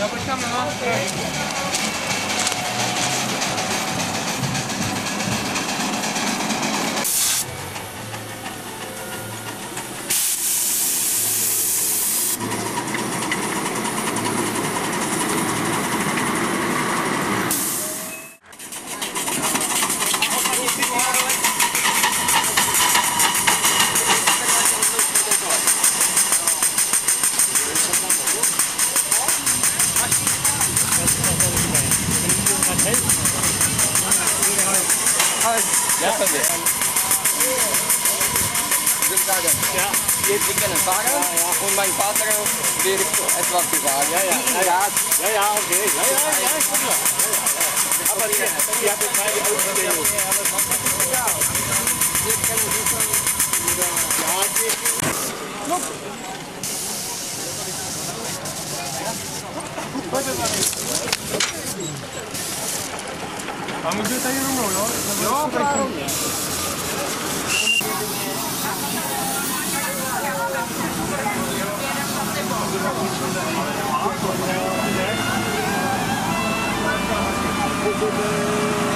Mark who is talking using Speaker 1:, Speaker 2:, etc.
Speaker 1: 要不上面吗？Aber die, die hat jetzt keine Ausbildung.
Speaker 2: wir können wissen,
Speaker 1: A můžu tady rovnou, jo? Jo, právě.
Speaker 2: ja, Thank you.